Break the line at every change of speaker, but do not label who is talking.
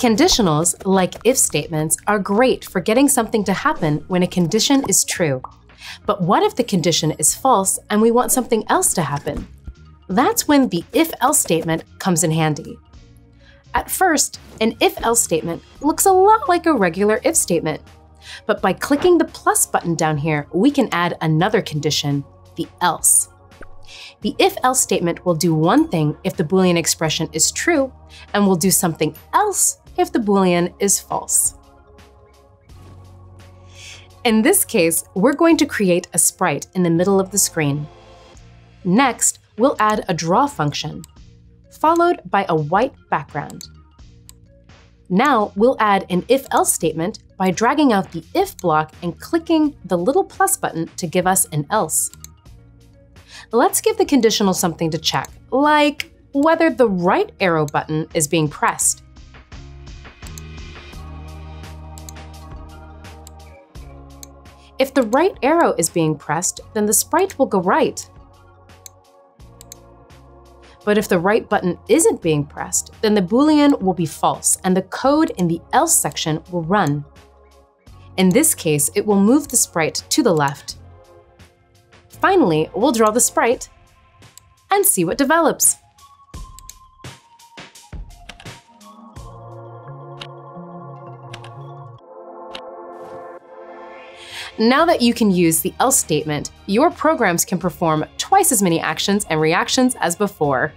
Conditionals, like if statements, are great for getting something to happen when a condition is true. But what if the condition is false and we want something else to happen? That's when the if-else statement comes in handy. At first, an if-else statement looks a lot like a regular if statement. But by clicking the plus button down here, we can add another condition, the else. The if-else statement will do one thing if the Boolean expression is true, and will do something else if the Boolean is false. In this case, we're going to create a sprite in the middle of the screen. Next, we'll add a draw function, followed by a white background. Now we'll add an if-else statement by dragging out the if block and clicking the little plus button to give us an else. Let's give the conditional something to check, like whether the right arrow button is being pressed. If the right arrow is being pressed, then the sprite will go right. But if the right button isn't being pressed, then the Boolean will be false and the code in the else section will run. In this case, it will move the sprite to the left. Finally, we'll draw the sprite and see what develops. Now that you can use the else statement, your programs can perform twice as many actions and reactions as before.